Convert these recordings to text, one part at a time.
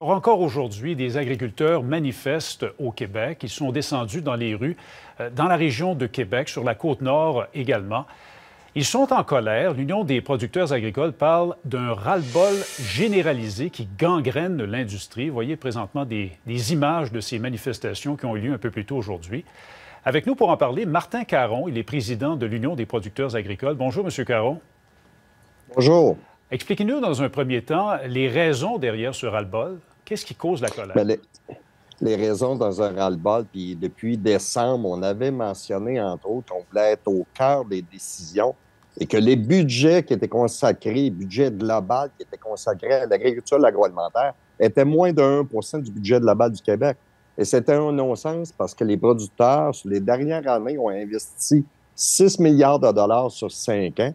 Encore aujourd'hui, des agriculteurs manifestent au Québec. Ils sont descendus dans les rues, euh, dans la région de Québec, sur la côte nord également. Ils sont en colère. L'Union des producteurs agricoles parle d'un ras-le-bol généralisé qui gangrène l'industrie. Vous voyez présentement des, des, images de ces manifestations qui ont eu lieu un peu plus tôt aujourd'hui. Avec nous pour en parler, Martin Caron, il est président de l'Union des producteurs agricoles. Bonjour, Monsieur Caron. Bonjour. Expliquez-nous dans un premier temps les raisons derrière ce ras-le-bol. Qu'est-ce qui cause la colère? Les, les, raisons dans un ras-le-bol, puis depuis décembre, on avait mentionné, entre autres, qu'on voulait être au cœur des décisions et que les budgets qui étaient consacrés, les budgets global qui étaient consacrés à l'agriculture l'agroalimentaire, étaient moins de 1% du budget global du Québec. Et c'était un non-sens parce que les producteurs, sur les dernières années, ont investi 6 milliards de dollars sur 5 ans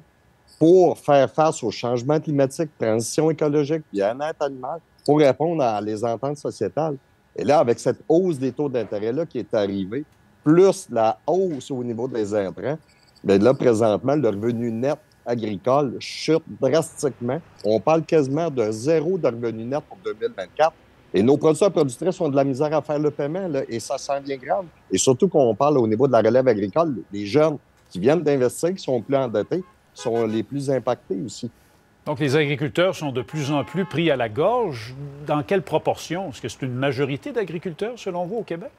pour faire face au changement climatique, transition écologique, bien-être animal, pour répondre à les ententes sociétales. Et là, avec cette hausse des taux d'intérêt-là qui est arrivée, plus la hausse au niveau des intrants, bien là, présentement, le revenu net agricole chute drastiquement. On parle quasiment de zéro de revenu net pour 2024. Et nos producteurs productrices ont de la misère à faire le paiement, là, et ça s'en vient grave. Et surtout qu'on parle au niveau de la relève agricole, les jeunes qui viennent d'investir, qui sont plus endettés, sont les plus impactés aussi. Donc, les agriculteurs sont de plus en plus pris à la gorge. Dans quelle proportion? Est-ce que c'est une majorité d'agriculteurs, selon vous, au Québec?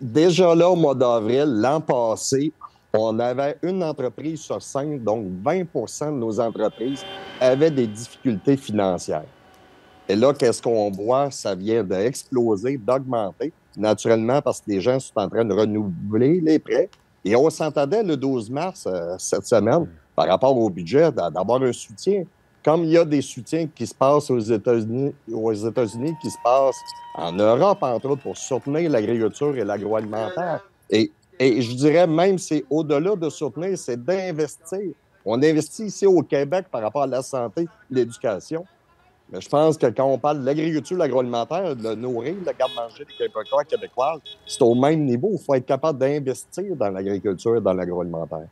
Déjà là, au mois d'avril, l'an passé, on avait une entreprise sur cinq, donc 20% de nos entreprises avaient des difficultés financières. Et là, qu'est-ce qu'on voit? Ça vient d'exploser, d'augmenter, naturellement parce que les gens sont en train de renouveler les prêts. Et on s'entendait le 12 mars, euh, cette semaine, par rapport au budget, d'avoir un soutien. Comme il y a des soutiens qui se passent aux États-Unis, aux États-Unis, qui se passent en Europe, entre autres, pour soutenir l'agriculture et l'agroalimentaire. Et, je dirais même, c'est au-delà de soutenir, c'est d'investir. On investit ici au Québec par rapport à la santé, l'éducation. Mais je pense que quand on parle de l'agriculture, l'agroalimentaire, de nourrir, le garde-manger des Québécois québécois, c'est au même niveau. Il faut être capable d'investir dans l'agriculture et dans l'agroalimentaire.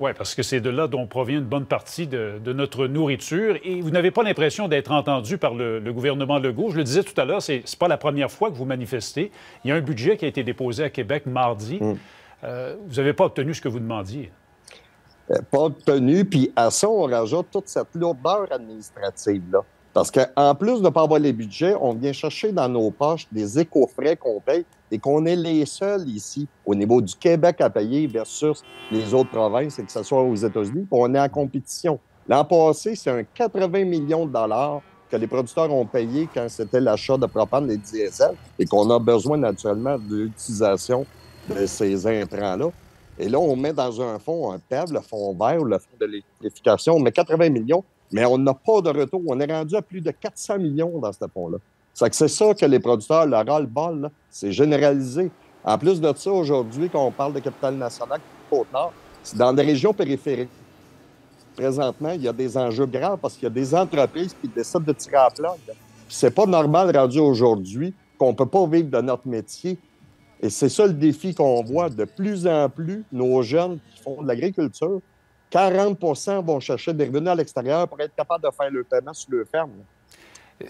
Oui, parce que c'est de là dont provient une bonne partie de, notre nourriture. Et vous n'avez pas l'impression d'être entendu par le, gouvernement Legault. Je le disais tout à l'heure, ce n'est pas la première fois que vous manifestez. Il y a un budget qui a été déposé à Québec mardi. Mm. Euh, vous n'avez pas obtenu ce que vous demandiez. Euh, pas obtenu, puis à ça, on rajoute toute cette lourdeur administrative-là. Parce qu'en plus de ne pas avoir les budgets, on vient chercher dans nos poches des éco-frais qu'on paye et qu'on est les seuls ici, au niveau du Québec, à payer versus les autres provinces, et que ce soit aux États-Unis, on est en compétition. L'an passé, c'est un 80 millions de dollars que les producteurs ont payé quand c'était l'achat de propane et de diesel et qu'on a besoin naturellement de l'utilisation de ces intrants-là. Et là, on met dans un fonds, un PEV, le fonds vert ou le fonds de l'électrification, on met 80 millions, mais on n'a pas de retour. On est rendu à plus de 400 millions dans ce fonds-là. C'est ça que les producteurs, le ras-le-bol, c'est généralisé. En plus de ça, aujourd'hui, quand on parle de capital national, Côte-Nord, c'est dans des régions périphériques. Présentement, il y a des enjeux graves parce qu'il y a des entreprises qui décident de tirer à plat. C'est pas normal rendu aujourd'hui qu'on ne peut pas vivre de notre métier. Et c'est ça le défi qu'on voit de plus en plus. Nos jeunes qui font de l'agriculture, 40% vont chercher des revenus à l'extérieur pour être capables de faire le paiement sur leur ferme.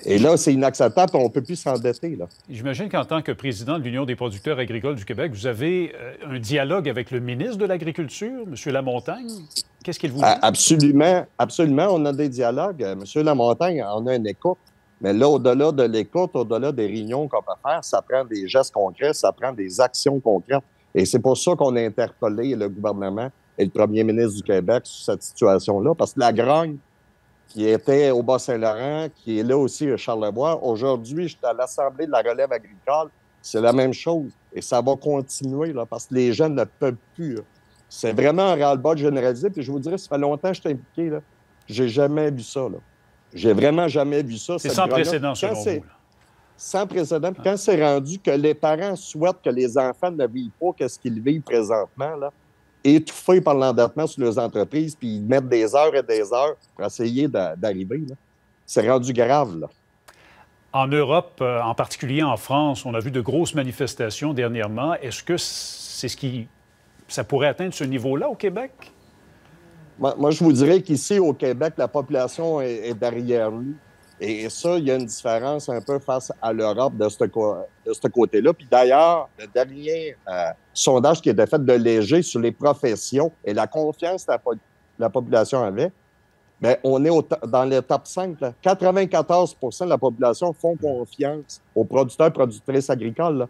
Et là, c'est inacceptable, on ne peut plus s'endetter. J'imagine qu'en tant que président de l'Union des producteurs agricoles du Québec, vous avez euh, un dialogue avec le ministre de l'Agriculture, M. Lamontagne? Qu'est-ce qu'il vous dit? Absolument, absolument. On a des dialogues. Euh, M. Lamontagne, on a une écoute. Mais là, au-delà de l'écoute, au-delà des réunions qu'on peut faire, ça prend des gestes concrets, ça prend des actions concrètes. Et c'est pour ça qu'on a interpellé le gouvernement et le premier ministre du Québec sur cette situation-là, parce que la grogne qui était au Bas-Saint-Laurent, qui est là aussi à Charlevoix. Aujourd'hui, je suis à l'Assemblée de la relève agricole. C'est la même chose. Et ça va continuer, là, parce que les jeunes ne peuvent plus. C'est vraiment un ras-le-bas généralisé. Puis je vous dirais, ça fait longtemps que je suis impliqué. Là. J'ai jamais vu ça. Là. J'ai vraiment jamais vu ça. C'est sans précédent, selon vous. Sans précédent. Puis quand c'est rendu que les parents souhaitent que les enfants ne vivent pas ce qu'ils vivent présentement, là, étouffés par l'endettement sur leurs entreprises, puis ils mettent des heures et des heures pour essayer d'arriver. C'est rendu grave. Là. En Europe, euh, en particulier en France, on a vu de grosses manifestations dernièrement. Est-ce que c'est ce qui. ça pourrait atteindre ce niveau-là au Québec? Moi, je vous dirais qu'ici, au Québec, la population est, derrière lui. Et ça, il y a une différence un peu face à l'Europe de ce, côté-là. Puis d'ailleurs, le dernier euh, sondage qui était fait de léger sur les professions et la confiance que la, population avait, bien, on est dans le top 5. 94% de la population font confiance aux producteurs et productrices agricoles.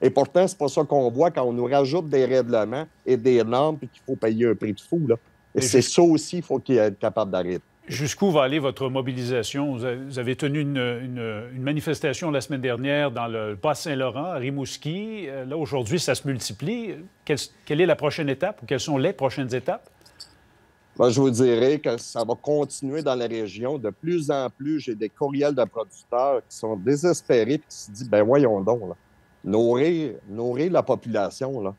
Et pourtant, c'est pas ça qu'on voit quand on nous rajoute des règlements et des normes et qu'il faut payer un prix de fou. Là. Et, c'est ça aussi, il faut qu'il être capable d'arrêter. Jusqu'où va aller votre mobilisation? Vous avez tenu une, manifestation la semaine dernière dans le Bas-Saint-Laurent, à Rimouski. Euh, là, aujourd'hui, ça se multiplie. Quelle, est la prochaine étape ou quelles sont les prochaines étapes? Moi, je vous dirais que ça va continuer dans la région. De plus en plus, j'ai des courriels de producteurs qui sont désespérés et qui se disent, ben voyons donc, nourrir, nourrir la population, là,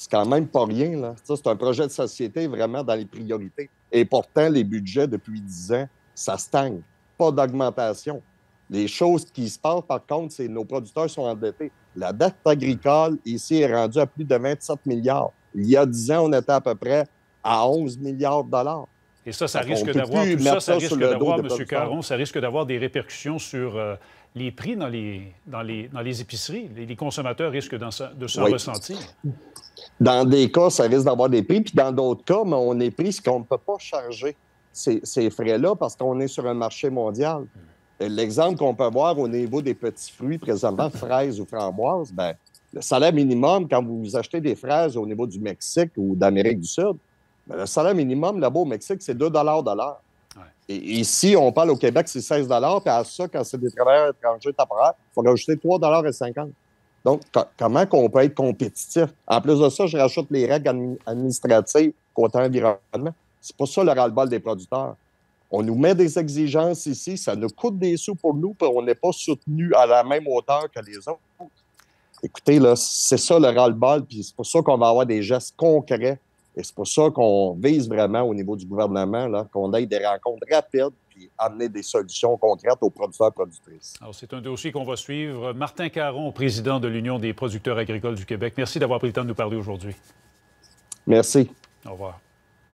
c'est quand même pas rien. Là. Ça, c'est un projet de société vraiment dans les priorités. Et pourtant, les budgets, depuis dix ans, ça stagne. Pas d'augmentation. Les choses qui se passent, par contre, c'est que nos producteurs sont endettés. La dette agricole, ici, est rendue à plus de 27 milliards. Il y a dix ans, on était à peu près à 11 milliards de dollars. Et ça, ça risque d'avoir, tout ça, ça risque d'avoir, M. Caron, ça risque d'avoir des répercussions sur euh, les prix dans les, dans les, dans les épiceries. Les, consommateurs risquent de s'en ressentir. Dans des cas, ça risque d'avoir des prix, puis dans d'autres cas, mais on est pris ce qu'on ne peut pas charger ces, ces frais-là parce qu'on est sur un marché mondial. L'exemple qu'on peut voir au niveau des petits fruits, présentement, fraises ou framboises, ben, le salaire minimum, quand vous achetez des fraises au niveau du Mexique ou d'Amérique du Sud, ben, le salaire minimum là-bas au Mexique, c'est 2 de l'heure. Et ici, on parle au Québec, c'est 16 puis à ça, quand c'est des travailleurs étrangers temporaires, il faut rajouter 3,50 Donc, comment qu'on peut être compétitif? En plus de ça, je rajoute les règles administratives côté environnement. C'est pas ça le ras-le-bal des producteurs. On nous met des exigences ici, ça nous coûte des sous pour nous, puis on n'est pas soutenu à la même hauteur que les autres. Écoutez, là, c'est ça le ras-le-bal, puis c'est pour ça qu'on va avoir des gestes concrets et c'est pour ça qu'on vise vraiment au niveau du gouvernement qu'on ait des rencontres rapides puis amener des solutions concrètes aux producteurs et productrices. Alors, c'est un dossier qu'on va suivre. Martin Caron, président de l'Union des producteurs agricoles du Québec, merci d'avoir pris le temps de nous parler aujourd'hui. Merci. Au revoir.